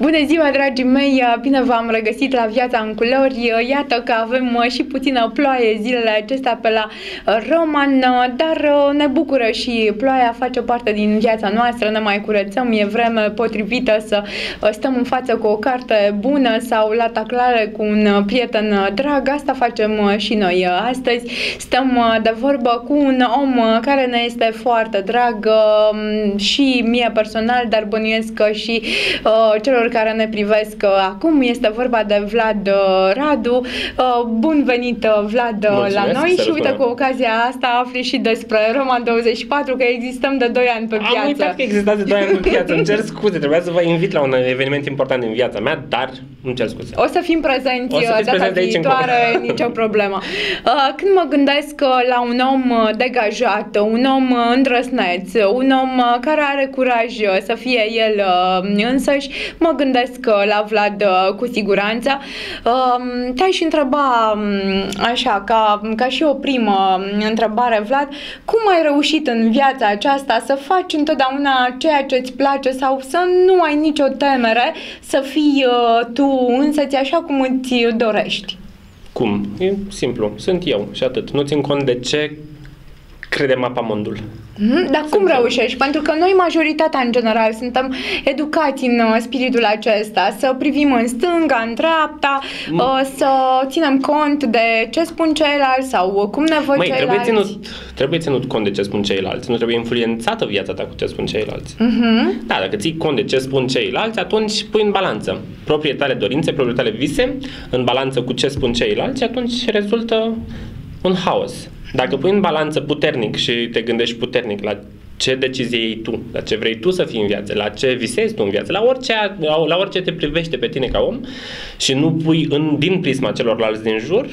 Bună ziua, dragii mei! Bine v-am regăsit la Viața în Culori. Iată că avem și puțină ploaie zilele acestea pe la Roman, dar ne bucură și ploaia face parte din viața noastră, ne mai curățăm, e vreme potrivită să stăm în față cu o carte bună sau la taclare cu un prieten drag. Asta facem și noi astăzi. Stăm de vorbă cu un om care ne este foarte drag și mie personal, dar bănuiesc că și celor celor care ne privesc uh, acum. Este vorba de Vlad uh, Radu. Uh, bun venit, Vlad, Mulțumesc, la noi și uite, cu ocazia asta afli și despre Roman 24, că existăm de 2 ani pe piață. Am uitat că existați de 2 ani pe piață. Îmi cer scuze, trebuia să vă invit la un eveniment important din viața mea, dar îmi cer scuze. O să fim prezenți o să data prezent viitoare, nicio problemă. Când mă gândesc la un om degajat, un om îndrăsneț, un om care are curaj să fie el însăși, mă gândesc uh, la Vlad uh, cu siguranță. Um, te-aș întreba um, așa, ca, ca și o primă întrebare, Vlad, cum ai reușit în viața aceasta să faci întotdeauna ceea ce îți place sau să nu ai nicio temere să fii uh, tu însăți așa cum îți dorești? Cum? E simplu. Sunt eu și atât. Nu țin cont de ce crede mapamondul. Mm, dar cum reușești? Pentru că noi, majoritatea în general, suntem educați în uh, spiritul acesta, să privim în stânga, în dreapta, mm. uh, să ținem cont de ce spun ceilalți sau cum ne văd Măi, ceilalți. Trebuie ținut, trebuie ținut cont de ce spun ceilalți, nu trebuie influențată viața ta cu ce spun ceilalți. Mm-hmm. Da, dacă ții cont de ce spun ceilalți, atunci pui în balanță propriile tale dorințe, propriile tale vise, în balanță cu ce spun ceilalți, atunci rezultă un haos. Dacă pui în balanță puternic și te gândești puternic la ce decizie iei tu, la ce vrei tu să fii în viață, la ce visezi tu în viață, la orice, la, la orice te privește pe tine ca om și nu pui în, din prisma celorlalți din jur,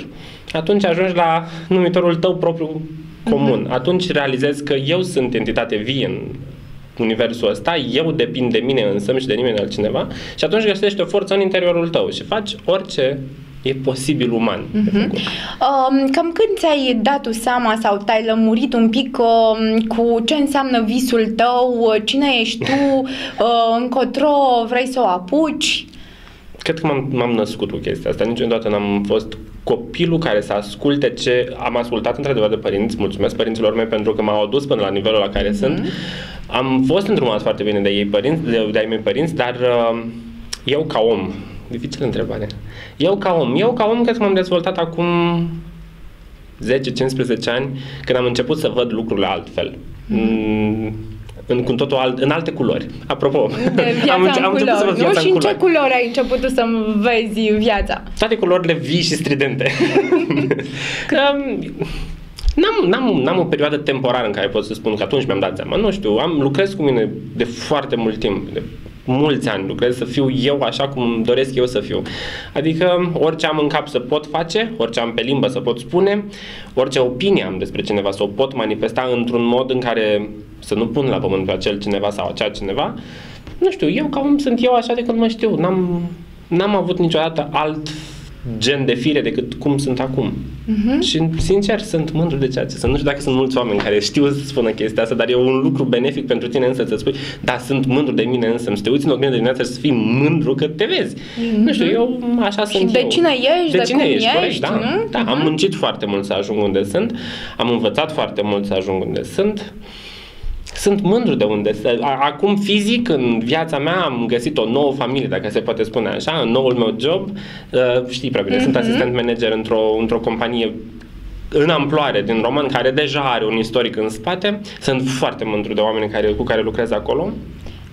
atunci ajungi la numitorul tău propriu comun. Uh-huh. Atunci realizezi că eu sunt entitate vie în universul ăsta, eu depind de mine însă și de nimeni altcineva și atunci găsești o forță în interiorul tău și faci orice e posibil uman. Uh-huh. Um, cam când ți-ai dat tu seama sau te-ai lămurit un pic uh, cu ce înseamnă visul tău, cine ești tu, uh, încotro vrei să o apuci? Cred că m-am, m-am născut cu chestia asta. Niciodată n-am fost copilul care să asculte ce am ascultat într-adevăr de părinți. Mulțumesc părinților mei pentru că m-au adus până la nivelul la care uh-huh. sunt. Am fost îndrumat foarte bine de ei părinți, de, de ai mei părinți, dar uh, eu ca om, dificilă întrebare. Eu ca om, eu ca om cred că m-am dezvoltat acum 10-15 ani când am început să văd lucrurile altfel. Mm. În, cu totul alt, în alte culori. Apropo, de viața am, în am culori, să văd viața nu? Și în, în ce culori ai început să vezi viața? Toate culorile vii și stridente. că, N-am, n-am, n-am o perioadă temporară în care pot să spun că atunci mi-am dat seama. Nu știu, am lucrez cu mine de foarte mult timp, de mulți ani lucrez să fiu eu așa cum doresc eu să fiu. Adică orice am în cap să pot face, orice am pe limbă să pot spune, orice opinie am despre cineva să o pot manifesta într-un mod în care să nu pun la pământ pe acel cineva sau acea cineva. Nu știu, eu ca om sunt eu așa de când mă știu. N-am, n-am avut niciodată alt gen de fire decât cum sunt acum. Uh-huh. Și, sincer, sunt mândru de ceea ce sunt. Nu știu dacă sunt mulți oameni care știu să spună chestia asta, dar e un lucru benefic pentru tine însă să spui, da, sunt mândru de mine însă, să te uiți în oglindă dimineața și să fii mândru că te vezi. Uh-huh. Nu știu, eu așa și sunt de eu. cine ești, de, de cine ești, corect, da. Nu? Da, uh-huh. am muncit foarte mult să ajung unde sunt, am învățat foarte mult să ajung unde sunt sunt mândru de unde să... Acum, fizic, în viața mea, am găsit o nouă familie, dacă se poate spune așa, în noul meu job. Uh, știi prea bine, mm-hmm. sunt asistent manager într-o, într-o companie în amploare din roman, care deja are un istoric în spate. Sunt foarte mândru de oameni care, cu care lucrez acolo.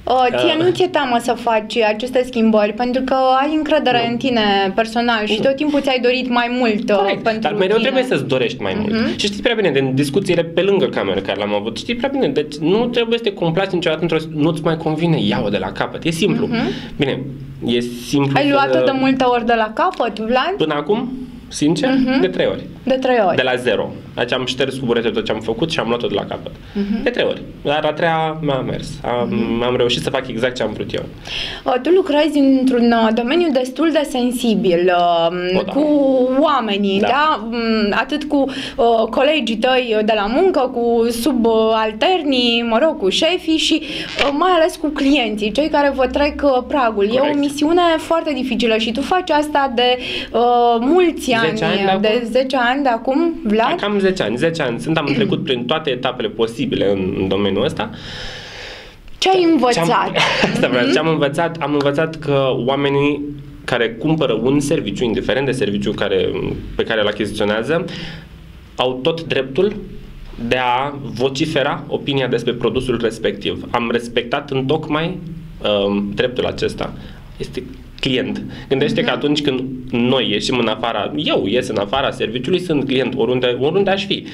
Uh, ție uh. nu ți-e teamă să faci aceste schimbări, pentru că ai încredere nu. în tine personal și tot timpul ți-ai dorit mai mult uh, Corect, pentru dar mereu tine. trebuie să-ți dorești mai uh-huh. mult. Mhm. Și știi prea bine, din discuțiile pe lângă cameră care le-am avut, știi prea bine, deci nu trebuie să te complaci niciodată într-o nu-ți mai convine, ia-o de la capăt, e simplu. Uh-huh. Bine, e simplu Ai luat-o de multe ori de la capăt, Vlad? Până acum? Sincer, uh-huh. de trei ori. De trei ori. De la zero. Deci am șters cu burete tot ce am făcut și am luat-o de la capăt. Uh-huh. De trei ori. Dar a treia mi-a mers. Am, uh-huh. am reușit să fac exact ce am vrut eu. Uh, tu lucrezi într-un uh, domeniu destul de sensibil uh, o, da. cu oamenii, da? da? Mm, atât cu uh, colegii tăi de la muncă, cu subalternii, mă rog, cu șefii și uh, mai ales cu clienții, cei care vă trec uh, pragul. Corect. E o misiune foarte dificilă și tu faci asta de uh, mulți ani, 10 ani de, de 10 ani de acum, Vlad? Cam 10 ani, 10 ani. Sunt, am trecut prin toate etapele posibile în, în domeniul ăsta. Ce ai învățat? Ce-am, asta vreau, mm-hmm. ce am învățat? Am învățat că oamenii care cumpără un serviciu, indiferent de serviciu care, pe care îl achiziționează, au tot dreptul de a vocifera opinia despre produsul respectiv. Am respectat în tocmai uh, dreptul acesta. Este client. Gândește uh-huh. că atunci când noi ieșim în afara, eu ies în afara serviciului, sunt client oriunde, oriunde aș fi.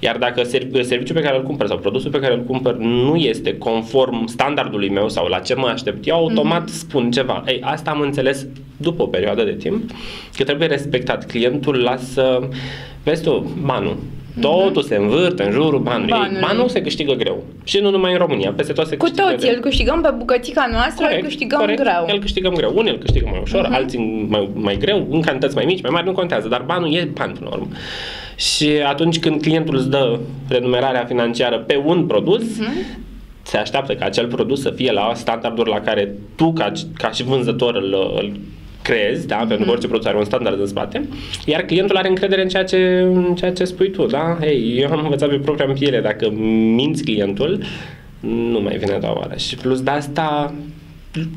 Iar dacă serviciul pe care îl cumpăr sau produsul pe care îl cumpăr nu este conform standardului meu sau la ce mă aștept, eu automat uh-huh. spun ceva. Ei, asta am înțeles după o perioadă de timp, că trebuie respectat. Clientul lasă, vezi tu, banul, Totul se învârte în jurul banului. banului. Banul se câștigă greu. Și nu numai în România, peste tot se Cu câștigă toți, îl câștigăm pe bucățica noastră, corect, îl câștigăm corect, greu. El câștigăm greu. Unii îl câștigă mai ușor, uh-huh. alții mai, mai greu, în cantități mai mici, mai mari, nu contează, dar banul e ban până la urmă. Și atunci când clientul îți dă renumerarea financiară pe un produs, uh-huh se așteaptă ca acel produs să fie la standardul la care tu, ca, ca și vânzător, îl, îl crezi, da? Mm-hmm. pentru că orice produs are un standard în spate, iar clientul are încredere în ceea ce, în ceea ce spui tu, da? Hei, eu am învățat pe propria piele, dacă minți clientul, nu mai vine a doua oară. Și plus de asta,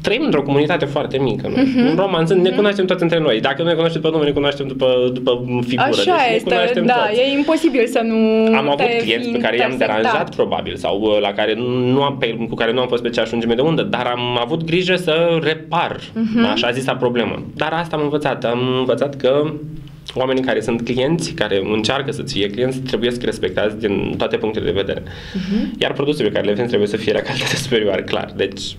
trăim într-o comunitate foarte mică. Nu? Uh-huh. În roman sunt, uh-huh. ne mhm. cunoaștem toți între noi. Dacă nu ne cunoaștem după nume, ne cunoaștem după, după figură. Așa deci este, da, toți. e imposibil să nu Am avut clienți pe care i-am deranjat, probabil, sau uh, la care nu am, pe, cu care nu am fost pe aceeași lungime de undă, dar am avut grijă să repar uh-huh. așa zisa problemă. Dar asta am învățat. Am învățat că oamenii care sunt clienți, care încearcă să-ți fie clienți, trebuie să respectați din toate punctele de vedere. Uh-huh. Iar produsele pe care le vinzi trebuie să fie la calitate superioară, clar. Deci...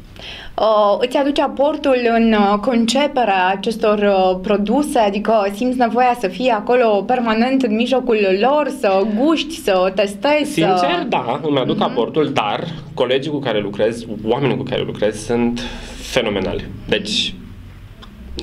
Uh, îți aduce aportul în uh, conceperea acestor uh, produse? Adică simți nevoia să fii acolo permanent în mijlocul lor, să guști, să testezi? Sincer, să... da, îmi aduc uh-huh. aportul, dar colegii cu care lucrez, oamenii cu care lucrez sunt fenomenali. Deci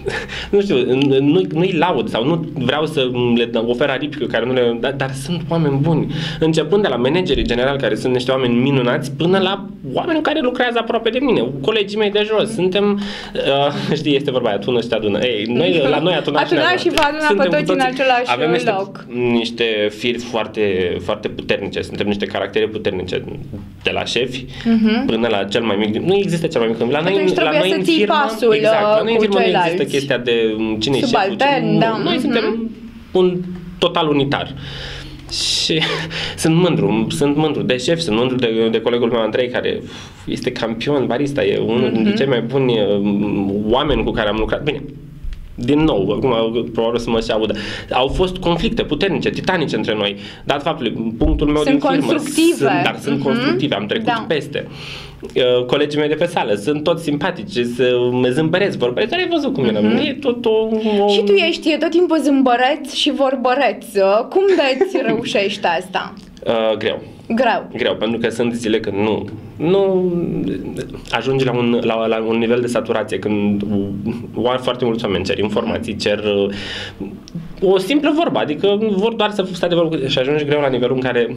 nu știu, nu, nu-i laud sau nu vreau să le ofer aripi pe care nu le... Dar, dar sunt oameni buni. Începând de la managerii general, care sunt niște oameni minunați, până la oameni care lucrează aproape de mine, colegii mei de jos. Suntem, uh, știi, este vorba aia, tună și te adună. Ei, noi, la noi atuna, atuna și vă aduna pe toți în același avem niște, loc. niște firi foarte, foarte puternice, suntem niște caractere puternice, de la șefi uh-huh. până la cel mai mic. Nu există cel mai mic. La noi, la noi în firmă, pasul exact, la noi în firmă nu există chestia de cine e șeful. Ce, da. Noi uh-huh. suntem un total unitar. Și sunt mândru, sunt mândru de șef, sunt mândru de, de colegul meu Andrei, care este campion barista, e unul uh-huh. dintre cei mai buni uh, oameni cu care am lucrat. Bine, din nou, acum probabil să mă și audă, au fost conflicte puternice, titanice între noi, dat faptul, punctul meu sunt din firmă, sunt, dar sunt uh-huh. constructive, am trecut da. peste. Uh, colegii mei de pe sală sunt toți simpatici, să mă zâmbăresc, vorbăresc, dar ai văzut cum uh-huh. e tot o, o... Și tu ești tot timpul zâmbăreț și vorbăreț. Cum de ți reușești asta? Uh, greu. Greu. Greu, pentru că sunt zile când nu, nu ajungi la un, la, la un nivel de saturație, când foarte mulți oameni cer informații, cer uh, o simplă vorbă, adică vor doar să stai de vorbă și ajungi greu la nivelul în care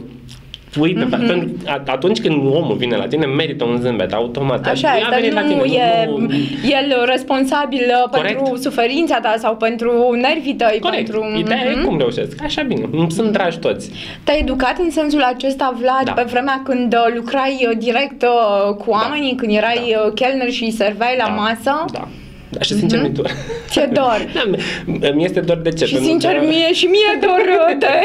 pui pe mm-hmm. pentru atunci când omul vine la tine, merită un zâmbet automat. Așa este, nu la tine, e nu, el responsabil uh, Corect. pentru suferința ta sau pentru nervii tăi. Corect. Pentru... Ideea mm-hmm. e mhm. cum reușesc. Așa bine, sunt dragi toți. Te-ai educat în sensul acesta, Vlad, da. pe vremea când uh, lucrai uh, direct cu da. oamenii, da. când erai da. chelner și serveai la da. masă? Da. Dar și sincer, mm-hmm. mi-e dor. Ce dor? da, mi este dor de ce? Și sincer, că... mie și mie dor de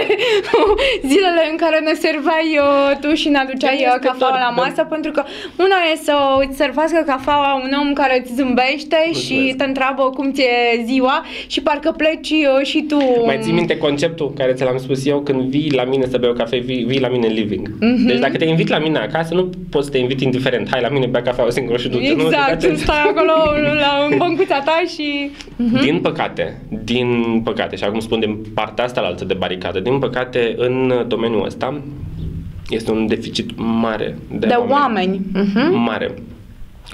zilele în care ne servai uh, tu și ne aduceai uh, cafeaua la masă, de... pentru că una e să îți servească cafeaua un om care îți zâmbește Mulțumesc. și te întreabă cum ți-e ziua și parcă pleci uh, și tu. Mai ții minte conceptul care ți l-am spus eu când vii la mine să bei o cafe, vii, vii la mine în living. Mm-hmm. Deci dacă te invit la mine acasă, nu poți să te invit indiferent. Hai la mine, bea cafea o singură și du-te. Exact, nu, stai acolo la un banc măncuța ta și... Uh-huh. Din păcate, din păcate, și acum spun din partea asta la altă de baricadă, din păcate, în domeniul ăsta este un deficit mare de, de oameni. oameni. Uh-huh. Mare.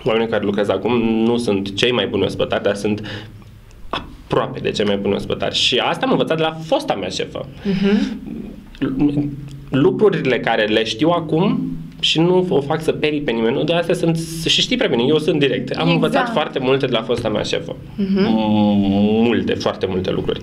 Oamenii care lucrează acum nu sunt cei mai buni ospătari, dar sunt aproape de cei mai buni ospătari. Și asta am învățat de la fosta mea șefă. Uh-huh. Lucrurile care le știu acum și nu o fac să peri pe nimeni. Nu, de astea sunt, și știi prea bine, eu sunt direct. Am exact. învățat foarte multe de la fosta mea șefă. Uh-huh. Multe, foarte multe lucruri.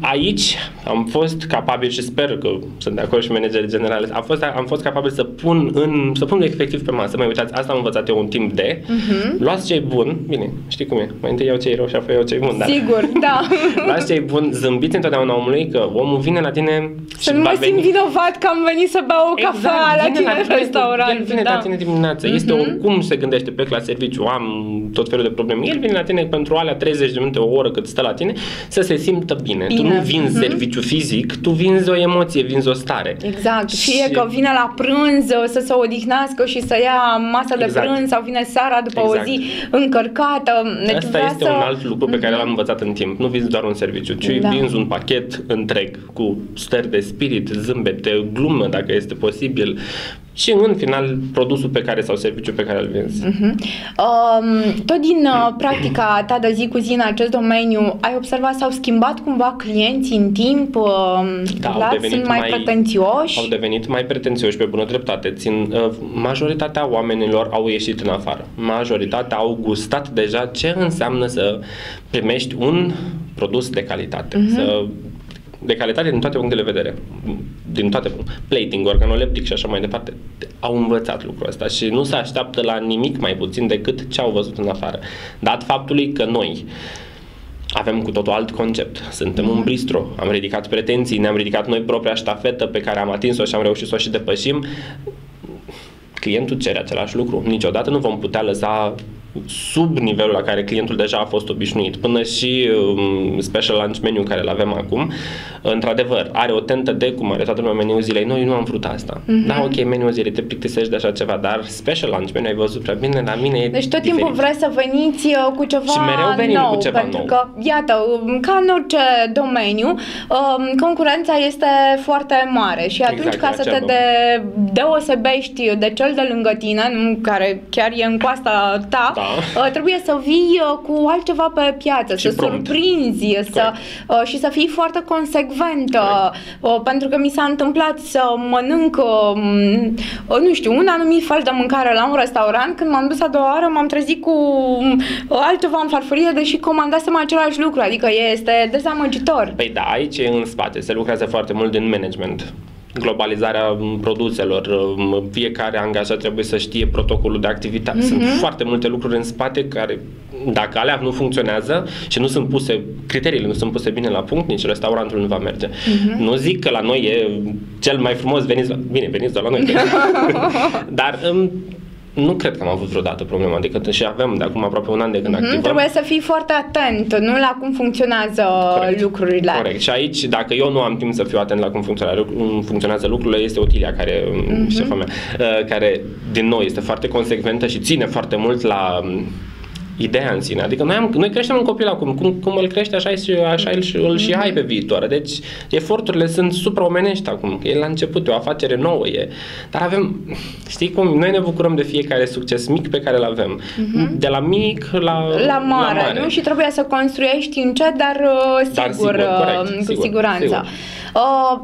Aici am fost capabil și sper că sunt de acord și managerii generale, am fost, am fost capabil să pun în, să pun efectiv pe masă. Mai uitați, asta am învățat eu un timp de. Uh-huh. Luați cei bun, bine, știi cum e. Mai întâi iau cei rău și apoi iau cei buni. Sigur, da. Luați cei bun, zâmbiți întotdeauna omului că omul vine la tine Să nu mă simt veni... vinovat că am venit să beau o exact, cafea la tine la în restaurant. El vine da. la tine dimineața. Uh-huh. Este oricum se gândește pe la serviciu, am tot felul de probleme. El vine la tine pentru alea 30 de minute, o oră cât stă la tine, să se simtă bine. bine. Tu nu vinzi uh-huh. serviciu fizic, tu vinzi o emoție, vinzi o stare. Exact. Și... Fie că vine la prânz să se odihnească și să ia masa exact. de prânz sau vine seara după exact. o zi încărcată. Deci Asta este să... un alt lucru pe care l-am mhm. învățat în timp. Nu vinzi doar un serviciu, ci da. vinzi un pachet întreg cu stări de spirit, zâmbete, glumă dacă este posibil, și în final produsul pe care sau serviciul pe care îl vinzi. Uh-huh. Um, tot din uh, practica ta de zi cu zi în acest domeniu, ai observat s-au schimbat cumva clienții în timp? Uh, da, au devenit sunt mai, mai pretențioși? Au devenit mai pretențioși pe bună dreptate. Țin, uh, majoritatea oamenilor au ieșit în afară. Majoritatea au gustat deja ce înseamnă să primești un produs de calitate. Uh-huh. Să de calitate din toate punctele de vedere, din toate, plating, organoleptic și așa mai departe, au învățat lucrul ăsta și nu se așteaptă la nimic mai puțin decât ce au văzut în afară. Dat faptului că noi avem cu totul alt concept. Suntem un bistro, am ridicat pretenții, ne-am ridicat noi propria ștafetă pe care am atins-o și am reușit să o și depășim. Clientul cere același lucru. Niciodată nu vom putea lăsa sub nivelul la care clientul deja a fost obișnuit. Până și um, special lunch menu care îl avem acum, într-adevăr, are o tentă de, cum are toată lumea meniul zilei, noi nu am vrut asta. Mm-hmm. Da, ok, meniul zilei, te plictisești de așa ceva, dar special lunch menu ai văzut prea bine, la mine Deci tot diferit. timpul vreți să veniți uh, cu ceva și mereu venim nou, cu ceva pentru nou. că, iată, um, ca în orice domeniu, um, concurența este foarte mare și atunci exact, ca să te de, deosebești de cel de lângă tine, care chiar e în coasta ta, da. Uh, trebuie să vii uh, cu altceva pe piață, și să prompt. surprinzi să, uh, și să fii foarte consecventă. Pentru că mi s-a întâmplat să mănânc, um, nu știu, un anumit fel de mâncare la un restaurant, când m-am dus a doua oară m-am trezit cu um, altceva în farfurie, deși comandasem același lucru, adică este dezamăgitor. Păi da, aici în spate se lucrează foarte mult din management globalizarea produselor, fiecare angajat trebuie să știe protocolul de activitate. Mm-hmm. Sunt foarte multe lucruri în spate care, dacă alea nu funcționează și nu sunt puse, criteriile nu sunt puse bine la punct, nici restaurantul nu va merge. Mm-hmm. Nu zic că la noi e cel mai frumos, veniți la, bine, veniți doar la noi, dar nu cred că am avut vreodată problema, adică și avem de acum aproape un an de când mm-hmm, activăm. Trebuie să fii foarte atent, nu la cum funcționează Corect. lucrurile. Corect. Și aici, dacă eu nu am timp să fiu atent la cum funcționează, cum funcționează lucrurile, este Otilia, care, mm-hmm. șefa mea, uh, care, din nou, este foarte consecventă și ține foarte mult la ideea în sine. Adică noi, am, noi creștem un copil acum, cum, cum îl crește, așa, și, așa îl, îl și ai pe viitor. Deci eforturile sunt supraomenești acum, că e la început, e o afacere nouă. E. Dar avem, știi cum, noi ne bucurăm de fiecare succes mic pe care îl avem. Uh-huh. De la mic la, la, mare, la mare. Nu? Și trebuie să construiești încet, dar, uh, sigur, dar sigur corect, cu sigur, siguranță. Sigur. Uh,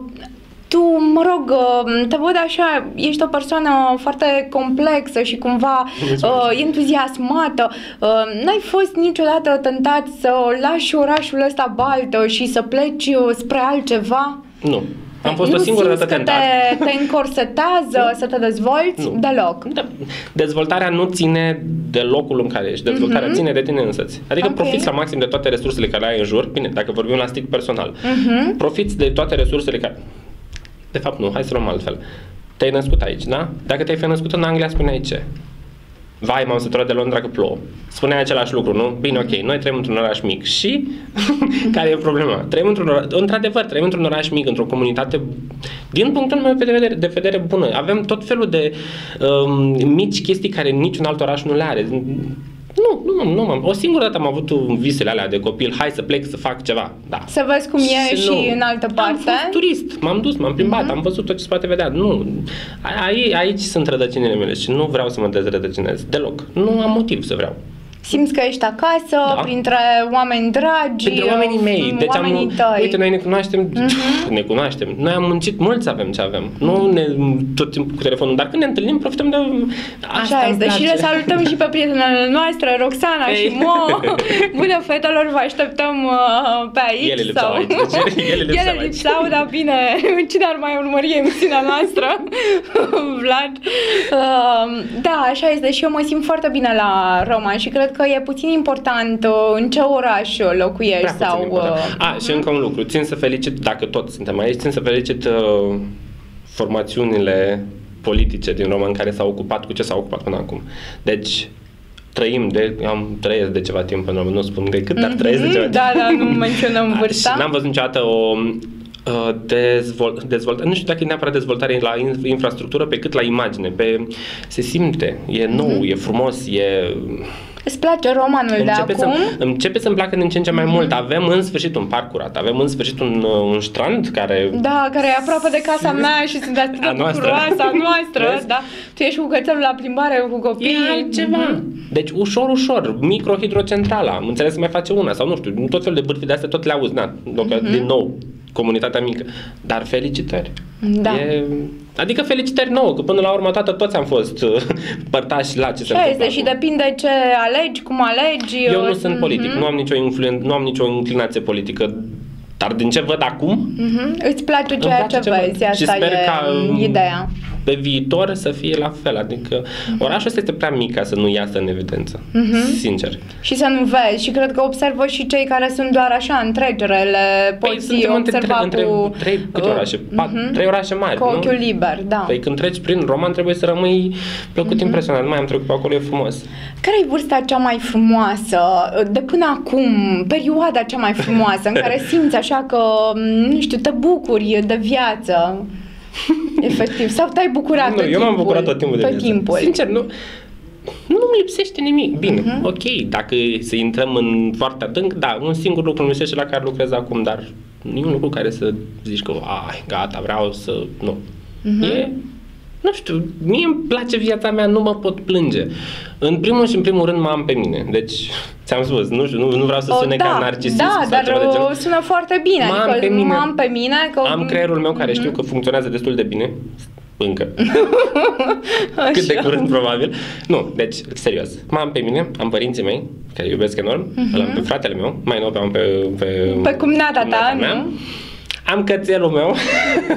tu, mă rog, uh, te văd așa, ești o persoană foarte complexă și cumva uh, entuziasmată. Uh, n-ai fost niciodată tentat să lași orașul ăsta baltă și să pleci uh, spre altceva? Nu. Am fost nu o singură dată tentat. Te, te încorsetează să te dezvolți? Nu. Deloc. Da. Dezvoltarea nu ține de locul în care ești. Dezvoltarea uh-huh. ține de tine însăți. Adică okay. profiți la maxim de toate resursele care ai în jur. Bine, dacă vorbim la stic personal. Uh-huh. Profiți de toate resursele care de fapt nu, hai să luăm altfel. Te-ai născut aici, da? Dacă te-ai fi născut în Anglia, spuneai ce? Vai, m-am săturat de Londra că plouă. Spuneai același lucru, nu? Bine, ok, noi trăim într-un oraș mic și care e problema? Trăim într-un oraș, într-adevăr, trăim într-un oraș mic, într-o comunitate, din punctul meu de vedere, de vedere bună. Avem tot felul de um, mici chestii care niciun alt oraș nu le are Nu, nu, nu, nu, o singură dată am avut visele alea de copil, hai să plec să fac ceva, da. Să vezi cum e și, și în altă parte. Am fost turist, m-am dus, m-am plimbat, uh-huh. am văzut tot ce se poate vedea. Nu, aici, aici sunt rădăcinile mele și nu vreau să mă dezrădăcinez deloc. Nu am motiv să vreau simți că ești acasă, da. printre oameni dragi, printre oamenii mei. Deci oamenii am, tăi. Uite, noi ne cunoaștem, uh-huh. ne cunoaștem. Noi am muncit mult să avem ce avem. Nu ne tot timpul cu telefonul, dar când ne întâlnim, profităm de asta Așa este. Și le salutăm și pe prietenele noastre, Roxana Ei. și Mo. Bună fetelor, vă așteptăm uh, pe aici. Ele lipsau sau... aici. Deci ele lipsau, ele lipsau dar bine, cine ar mai urmări emisiunea noastră? Vlad. Uh, da, așa este. Și eu mă simt foarte bine la Roman și cred că e puțin important uh, în ce oraș locuiești Prea sau... Uh, A, și încă un lucru, țin să felicit, dacă toți suntem aici, țin să felicit uh, formațiunile politice din Roman care s-au ocupat cu ce s-au ocupat până acum. Deci, trăim de, am trăiesc de ceva timp în România, nu spun de cât, dar mm-hmm, trăiesc de ceva da, timp. Da, da, nu menționăm vârsta. Și n-am văzut niciodată o uh, dezvol, dezvoltare, nu știu dacă e neapărat dezvoltare la infrastructură pe cât la imagine, pe se simte, e nou, mm-hmm. e frumos, e Îți place romanul începe de acum? Să, începe să-mi placă din ce în ce mai mm-hmm. mult. Avem în sfârșit un parc curat, avem în sfârșit un, uh, un strand care... Da, care e aproape de casa mea și sunt atât de bucuroasă a noastră. da. Tu ești cu cățel la plimbare cu copii. E altceva. Mm-hmm. Deci ușor, ușor. Microhidrocentrala. Am înțeles să mai face una sau nu știu, tot felul de bârfi de astea tot le auzi. Na, mm-hmm. din nou, comunitatea mică. Dar felicitări. Da. E, adică felicitări nouă, că până la urmă toată toți am fost uh, părtași la ce se întâmplă. este și depinde ce alegi, cum alegi. Eu nu sunt politic, mm-hmm. nu am nicio influen- nu am nicio inclinație politică. Dar din ce văd acum, mm-hmm. îți place ceea place ce vezi, asta și sper e ca, ideea pe viitor să fie la fel. Adică uh-huh. orașul ăsta este prea mic ca să nu iasă în evidență. Uh-huh. Sincer. Și să nu vezi. Și cred că observă și cei care sunt doar așa în trecere. Le păi poți observa între, cu... Între trei, câte orașe? Uh-huh. Pat, mhm. trei orașe mari, Cu ochiul nu? liber, da. Păi când treci prin Roman trebuie să rămâi plăcut uh-huh. impresionat. Nu mai am trecut pe acolo, e frumos. Care e vârsta cea mai frumoasă de până acum? Perioada cea mai frumoasă în care simți așa că, nu știu, te bucuri de viață? Efectiv. Sau te-ai bucurat nu, tot eu m-am bucurat tot timpul de tot timpul. Sincer, nu, nu-mi lipsește nimic. Bine, uh-huh. ok, dacă să intrăm în foarte adânc, da, un singur lucru nu lipsește la care lucrez acum, dar nu e un lucru care să zici că, ai, gata, vreau să... Nu. Uh-huh. E nu știu, mie îmi place viața mea, nu mă pot plânge. În primul și în primul rând mă am pe mine. Deci, ți-am spus, nu știu, nu, nu vreau să sune o, da, ca narcisist. Da, dar ceva sună foarte bine. Mă adică am pe mine. Mă am pe mine că... Am creierul meu care mm-hmm. știu că funcționează destul de bine. Încă. Cât de curând, probabil. Nu, deci, serios. Mă am pe mine, am părinții mei, care iubesc enorm, mm-hmm. îl am pe fratele meu, mai nou pe am pe... Pe, pe cumnata ta, mea. nu? Am cățelul meu.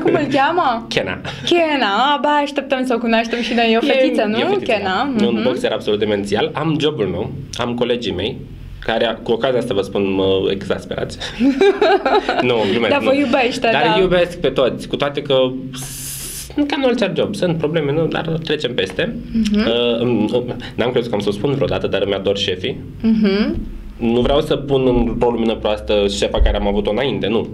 Cum îl cheamă? Kena. Kena, ba, așteptăm să o cunoaștem și noi. E o fetiță, e, nu? E o fetiță, Kena. Da. Mm-hmm. un boxer absolut demențial. Am jobul meu, am colegii mei, care, cu ocazia asta vă spun, mă exasperați. nu, glumesc. Dar vă iubește, Dar da. iubesc pe toți, cu toate că ca în orice job, sunt probleme, nu, dar trecem peste. Uh-huh. Uh, n-am crezut că am să o spun vreodată, dar îmi ador șefii. Uh-huh. Nu vreau să pun în o lumină proastă șefa care am avut-o înainte, nu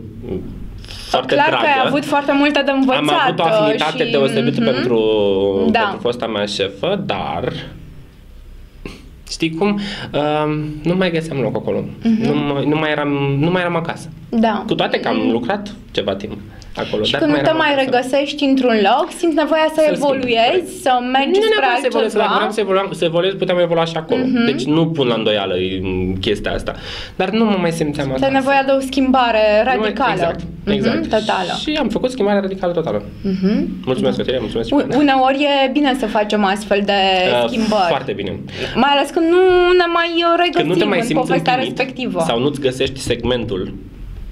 foarte Clar dragă. că ai avut foarte multe de învățat. Am avut o afinitate și... deosebită mm-hmm. pentru, da. pentru fosta mea șefă, dar știi cum? Uh, nu mai găseam loc acolo. Mm-hmm. Nu, mai, nu, mai eram, nu mai eram acasă. Da. Cu toate că am mm-hmm. lucrat ceva timp acolo. Și când nu te mai regăsești într-un loc, simți nevoia să, să evoluezi, să mergi nu spre altceva? Nu neapărat să evoluăm, să evoluez, puteam evolua și acolo. Mm-hmm. Deci nu pun la îndoială chestia asta. Dar nu mă mai simțeam asta. Te nevoia de o schimbare radicală. Exact, exact. Mm-hmm, totală. Și am făcut schimbarea radicală totală. Mm-hmm. Mulțumesc, Cătălina, mulțumesc. U- uneori e bine să facem astfel de uh, schimbări. Foarte bine. Mai ales când nu ne mai regăsim când nu te mai în povestea respectivă. Sau nu-ți găsești segmentul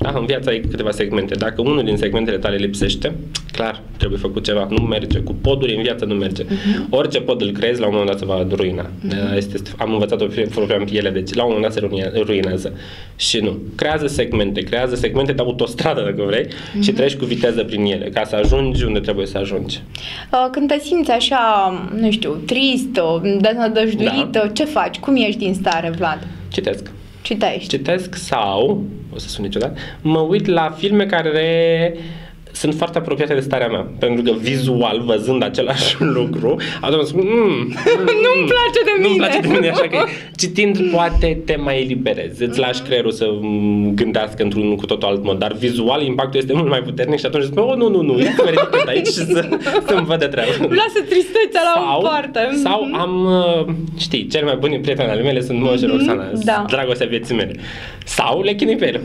da, în viața ai câteva segmente. Dacă unul din segmentele tale lipsește, clar, trebuie făcut ceva. Nu merge. Cu poduri în viață nu merge. Uh-huh. Orice pod îl creezi, la un moment dat se va ruina. Uh-huh. Este, am învățat-o propria în piele, deci la un moment dat se ruinează. Și nu. Creează segmente. Creează segmente de autostradă, dacă vrei, uh-huh. și treci cu viteză prin ele, ca să ajungi unde trebuie să ajungi. Uh, când te simți așa, nu știu, trist, deznădăjduit, da. ce faci? Cum ești din stare, Vlad? Citesc. Citești. Citesc sau, o să sun niciodată, mă uit la filme care sunt foarte apropiate de starea mea. Pentru că vizual, văzând același lucru, atunci spun, mm, nu-mi place de mine. Nu-mi place de mine, așa că citind poate te mai eliberezi, îți lași creierul să gândească într-un cu totul alt mod, dar vizual impactul este mult mai puternic și atunci spun, oh, nu, nu, nu, ia să mă ridic aici și să, să-mi văd de treabă. Lasă tristețea la o parte. Sau am, uh, știi, cel mai buni prieteni ale mele sunt Moș și Roxana, Da. dragostea vieții mele. Sau le chinui pe ele.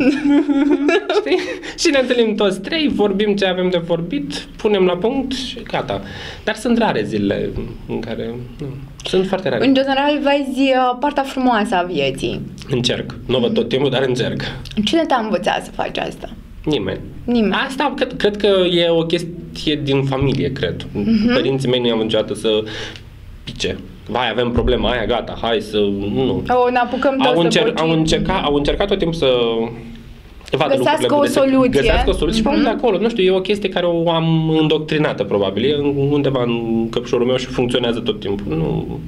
știi? Și ne întâlnim toți trei, vorbim ce avem de vorbit, punem la punct și gata. Dar sunt rare zilele în care... Nu, sunt foarte rare. În general vezi uh, partea frumoasă a vieții. Încerc. Nu văd tot timpul, dar încerc. Cine te-a învățat să faci asta? Nimeni. Nimeni. Asta cred, cred că e o chestie din familie, cred. Uh-huh. Părinții mei nu i-am niciodată să pice. Vai, avem problema aia, gata, hai să... Nu. O, ne apucăm Au, toți încer- să au, încercat, au încercat tot timpul să vadă Găsească lucrurile o bune, să soluție. Găsească o soluție și Mhm. mm-hmm. de acolo. Nu știu, e o chestie care o am îndoctrinată, probabil. E undeva în căpșorul meu și funcționează tot timpul. Nu...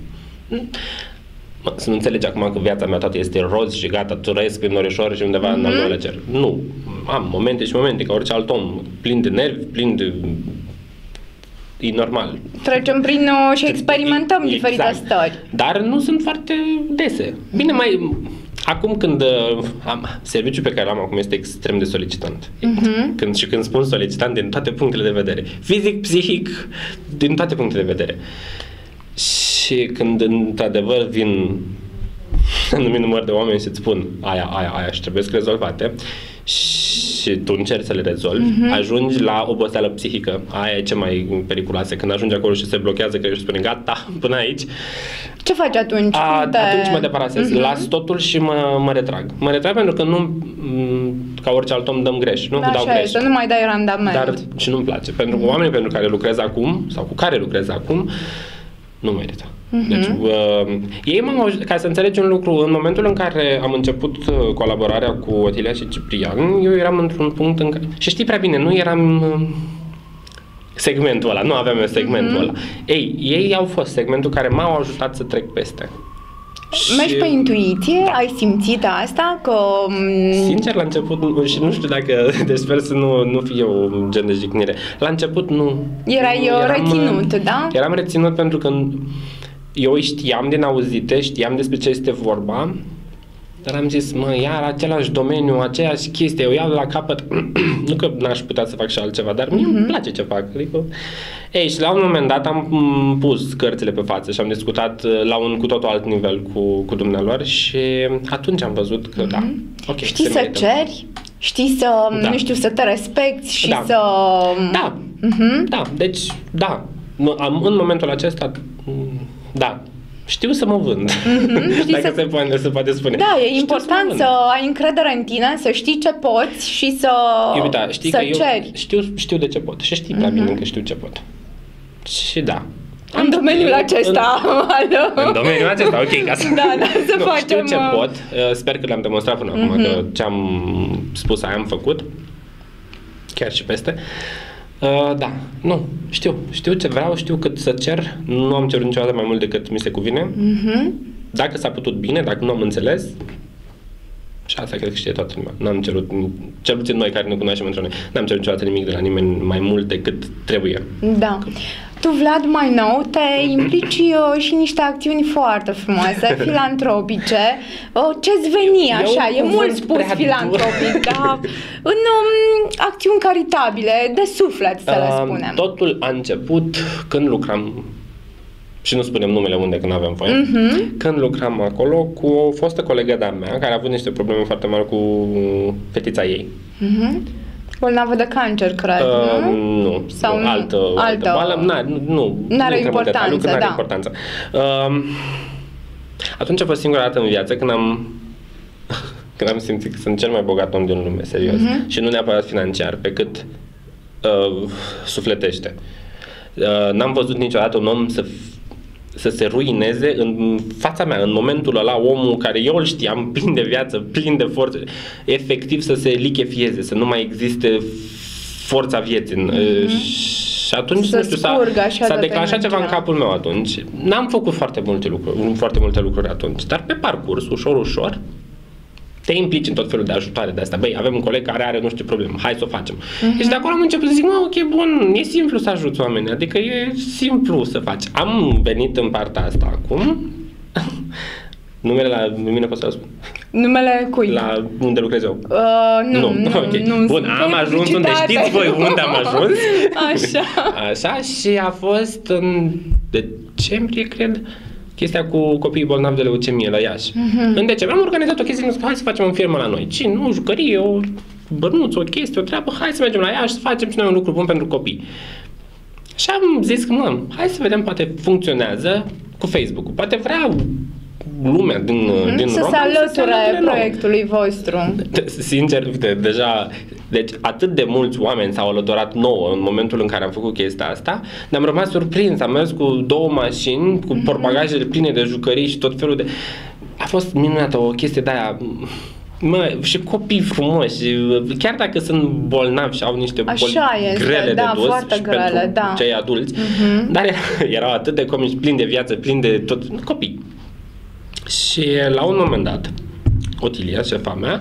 Mă, să nu înțelegi acum că viața mea toată este roz și gata, trăiesc în Orișor și undeva mm-hmm. în al doilea cer. Nu. Am momente și momente, ca orice alt om, plin de nervi, plin de... E normal. Trecem prin uh, și experimentăm Exact. diferite stări. Dar nu sunt foarte dese. Bine, mai... Acum când uh, am, serviciul pe care l-am acum este extrem de solicitant. Mhm. Când, și când spun solicitant, din toate punctele de vedere. Fizic, psihic, din toate punctele de vedere. Și când într-adevăr vin anumit număr de oameni și îți spun aia, aia, aia și trebuie să rezolvate și tu încerci să le rezolvi, Mhm. mm-hmm. ajungi la oboseală psihică. Aia e ce mai periculoasă. Când ajungi acolo și se blochează creierul și spune gata, până aici, Ce faci atunci? a, Cum te- atunci mă deparasez. Mhm. Mm-hmm. Las totul și mă, mă retrag. Mă retrag pentru că nu, m, ca orice alt om, dăm greș. Nu dau Așa greș. este, nu mai dai randament. Dar și nu-mi place. Pentru că oamenii pentru care lucrez acum, sau cu care lucrez acum, nu merită. Mhm. Deci, uh, ei m-au ajutat, ca să înțelegi un lucru, în momentul în care am început uh, colaborarea cu Otilia și Ciprian, eu eram într-un punct în care, și știi prea bine, nu eram uh, segmentul ăla, nu aveam eu segmentul Mhm. ăla. Ei, ei au fost segmentul care m-au ajutat să trec peste. Mergi pe intuiție? Ai simțit asta? Că... m, Sincer, la început, nu- și nu știu dacă, deci sper să nu, nu fie un gen de jignire. La început nu. Erai, nu, uh, reținut, da? Eram reținut pentru că eu știam din auzite, știam despre ce este vorba, dar am zis, mă, iar același domeniu, aceeași chestie, eu iau de la capăt, nu că n-aș putea să fac și altceva, dar mie Mhm. îmi place ce fac. Adică, ei, și la un moment dat am m, pus cărțile pe față și am discutat uh, la un cu totul alt nivel cu, cu dumnealor și atunci am văzut că, da, ok, Mhm. Știi se să merită. ceri? Știi să, Da. nu știu, să te respecti și Da. să... Da, Mhm. da, deci, da, Nu, am, în momentul acesta, m, da, știu să mă vând, știi dacă să- se, poate, se poate spune. Da, e Știu important mă să, vând. ai încredere în tine, să știi ce poți și să, Iubita, știi să că eu ceri. știu, știu de ce pot și știi prea bine că știu ce pot. Și da. În domeniul acesta. alo. În domeniul acesta, ok, ca să... Da, da, să nu, facem, Știu ce uh, pot, uh, sper că le-am demonstrat până acum, că ce am spus aia am făcut, chiar și peste. Uh, da, nu, știu, știu ce vreau, știu cât să cer, nu am cerut niciodată mai mult decât mi se cuvine. Mhm. Dacă s-a putut bine, dacă nu am înțeles, și asta cred că știe toată lumea. N-am cerut, cel puțin noi care ne cunoaștem între noi, n-am cerut niciodată nimic de la nimeni mai mult decât trebuie. Da. Tu, Vlad, mai nou, te implici uh, și în niște acțiuni foarte frumoase, filantropice. Uh, ce-ți veni, E așa, un e cuvânt mult spus prea dur. filantropic, da? În um, acțiuni caritabile, de suflet, să le Um, spunem. Totul a început când lucram și nu spunem numele unde când avem voie, Mhm. când lucram acolo cu o fostă colegă de-a mea care a avut niște probleme foarte mari cu fetița ei. Mhm. Bolnavă de cancer, cred, Uh, nu? nu, Sau nu, nu? altă, altă Altă- boală, n-are, nu, nu, N-are nu intrăm în detaliu, importanță, că n-are da. importanță. Uh, atunci a fost singura dată în viață când am când am simțit că sunt cel mai bogat om din lume, serios. Mhm. Și nu neapărat financiar, pe cât uh, sufletește. Uh, n-am văzut niciodată un om să f- să se ruineze în fața mea, în momentul ăla, omul care eu îl știam, plin de viață, plin de forță, efectiv să se lichefieze, să nu mai existe forța vieții. Mm-hmm. Și atunci, Să nu știu, s-a, scurgă așa s-a toată declanșat ceva în energia. capul meu atunci. N-am făcut foarte multe lucruri, foarte multe lucruri atunci, dar pe parcurs, ușor, ușor, te implici în tot felul de ajutoare de asta. Băi, avem un coleg care are nu știu problemă, hai să o facem. Uh-huh. Deci de acolo am început să zic, mă, ok, bun, e simplu să ajuți oamenii, adică e simplu să faci. Am venit în partea asta acum, Numele la mine poți să spun. Numele cui? La unde lucrez eu. Uh, nu, nu, nu, okay. nu. Bun, am ajuns unde știți voi unde am ajuns. Așa. Așa și a fost în decembrie, cred, chestia cu copiii bolnavi de leucemie la Iași. Uh-huh. În decembrie am organizat o chestie, hai să facem o firmă la noi. Ce? Nu, jucărie, o bărnuț, o chestie, o treabă, hai să mergem la Iași să facem și noi un lucru bun pentru copii. Și am zis că, mă, hai să vedem, poate funcționează cu Facebook-ul. Poate vrea lumea din, mm-hmm. din să Roma, se alăture să proiectului vostru. Sincer, uite, deja, deci atât de mulți oameni s-au alăturat nouă în momentul în care am făcut chestia asta, ne-am rămas surprins, am mers cu două mașini, cu mm-hmm. portbagajele pline de jucării și tot felul de... A fost minunată o chestie de aia Mă, și copii frumoși, chiar dacă sunt bolnavi și au niște Așa boli este, grele da, de dus foarte și grele, pentru da. cei adulți, uh-huh. dar erau atât de comici, plini de viață, plini de tot, copii. Și la un moment dat, Otilia, șefa mea,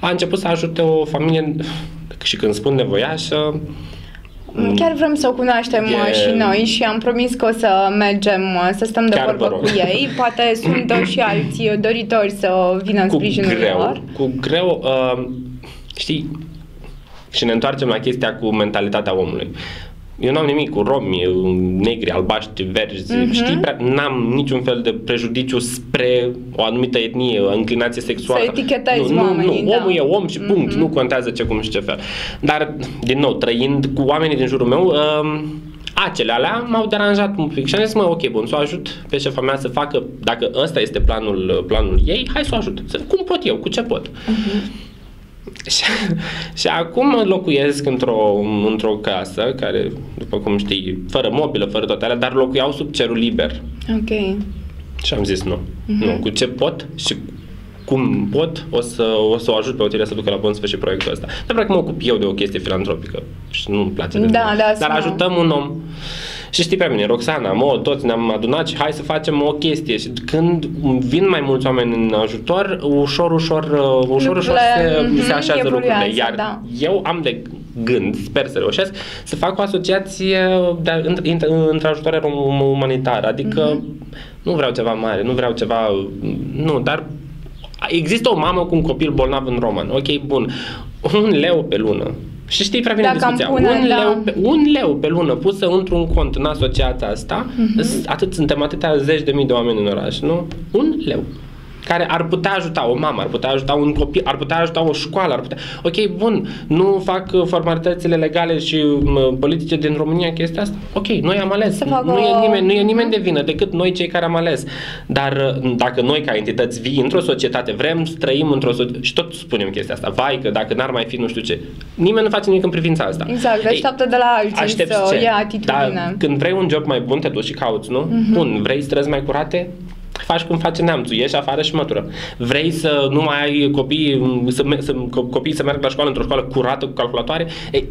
a început să ajute o familie și când spun nevoiașă, mm, Chiar vrem să o cunoaștem e... și noi și am promis că o să mergem să stăm de vorbă cu ei. Poate sunt și alții doritori să vină în cu sprijinul greu, lor. Cu greu, uh, știi, și ne întoarcem la chestia cu mentalitatea omului. Eu n-am nimic cu romi, negri, albaștri, verzi, uh-huh. știi, prea, n-am niciun fel de prejudiciu spre o anumită etnie, o înclinație sexuală. Să etichetezi nu, oamenii, nu, da. omul e om și punct, uh-huh. nu contează ce, cum și ce fel. Dar, din nou, trăind cu oamenii din jurul meu, uh, acele alea m-au deranjat un pic și am zis, mă, ok, bun, să o ajut pe șefa mea să facă, dacă ăsta este planul, planul ei, hai să o ajut. Să, cum pot eu, cu ce pot. Uh-huh. Și, și acum locuiesc într-o, într-o casă care, după cum știi, fără mobilă, fără toate alea, dar locuiau sub cerul liber. Ok. Și am zis nu. Uh-huh. Nu, cu ce pot și cum pot, o să, o să o ajut pe Otilia să ducă la bun sfârșit proiectul ăsta. Nu vreau că mă ocup eu de o chestie filantropică și nu-mi place de da, da, Dar ajutăm un om. Și știi pe mine, Roxana, Mo, toți ne-am adunat și hai să facem o chestie. Și când vin mai mulți oameni în ajutor, ușor, ușor, uh, ușor, ușor se, mm-hmm, se așează lucrurile. Iar da. eu am de gând, sper să reușesc, să fac o asociație de, între, între ajutoare umanitară. Adică mm-hmm. nu vreau ceva mare, nu vreau ceva... Nu, dar există o mamă cu un copil bolnav în roman. Ok, bun. Un leu pe lună și știi prea bine Dacă discuția. Pune, un, da. leu pe, un leu pe lună pusă într-un cont în asociația asta, uh-huh. atât suntem atâtea zeci de mii de oameni în oraș, nu? Un leu care ar putea ajuta o mamă, ar putea ajuta un copil, ar putea ajuta o școală, ar putea... Ok, bun, nu fac uh, formalitățile legale și uh, politice din România chestia asta. Ok, noi am ales. Nu, e nimeni, nu e nimeni de vină decât noi cei care am ales. Dar uh, dacă noi ca entități vii într-o societate, vrem să trăim într-o societate și tot spunem chestia asta, vai că dacă n-ar mai fi nu știu ce. Nimeni nu face nimic în privința asta. Exact, așteaptă de la alții să ce? ia atitudine. Dar când vrei un job mai bun, te duci și cauți, nu? Uh-huh. Bun, vrei străzi mai curate? Faci cum face neamțul, ieși afară și mătură. Vrei să nu mai ai copii, să, să, copii să meargă la școală într-o școală curată cu calculatoare? Ei,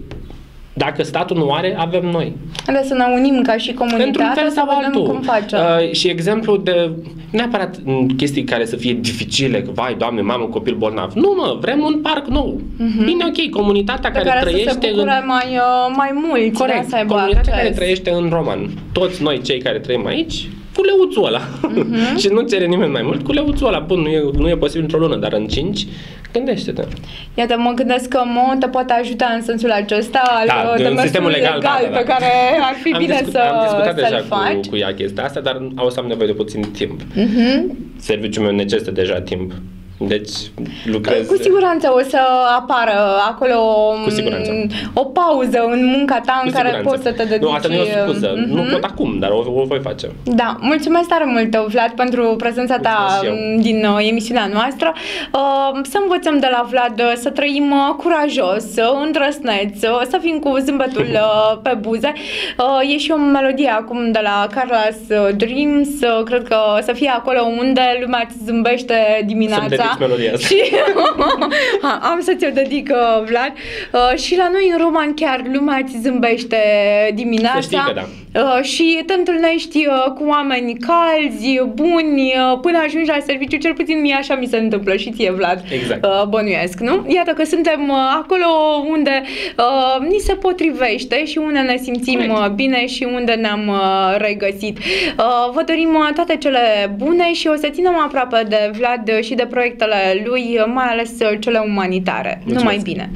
dacă statul nu are, avem noi. Haideți să ne unim ca și comunitate Într-un fel sau altul. cum facem. Uh, și exemplu de, neapărat chestii care să fie dificile, că vai, doamne, mamă, copil bolnav. Nu, mă, vrem un parc nou. Uh-huh. Bine, ok, comunitatea care, care trăiește să se în... mai, uh, mai mult. Corect, să aibă comunitatea acces. care trăiește în Roman. Toți noi, cei care trăim aici, cu leuțul ăla. Uh-huh. și nu cere nimeni mai mult, cu leuțul ăla. Bun, nu e, nu e posibil într-o lună, dar în 5, gândește-te. Iată, mă gândesc că MO te poate ajuta în sensul acesta al da, de sistemul legal, legal da, da, pe da. care ar fi am bine discut, să Am discutat deja faci. cu, cu ea chestia asta, dar o să am nevoie de puțin timp. Uh-huh. Serviciul meu necesită deja timp deci lucrez... Cu siguranță o să apară acolo Cu siguranță. o pauză în munca ta în Cu care siguranță. poți să te dedici. Nu, asta nu e o scuză. Mm-hmm. Nu pot acum, dar o, o voi face. Da, mulțumesc tare mult, Vlad, pentru prezența ta din uh, emisiunea noastră. Uh, să învățăm de la Vlad uh, să trăim uh, curajos, uh, îndrăsneț, uh, să fim cu zâmbetul uh, pe buze. Uh, e și o melodie acum de la Carlos Dreams, uh, cred că să fie acolo unde lumea îți zâmbește dimineața dedici melodia asta. Și am să ți-o dedic, uh, Vlad. Uh, și la noi în roman chiar lumea îți zâmbește dimineața. Să știi că da. uh, și te întâlnești uh, cu oameni calzi, buni, uh, până ajungi la serviciu, cel puțin mie așa mi se întâmplă și ție, Vlad, Exact. uh, bănuiesc, nu? Iată că suntem uh, acolo unde uh, ni se potrivește și unde ne simțim Corect. uh, bine și unde ne-am uh, regăsit. Uh, vă dorim uh, toate cele bune și o să ținem aproape de Vlad și de proiectele lui, uh, mai ales uh, cele umanitare. Mulțumesc. Numai bine!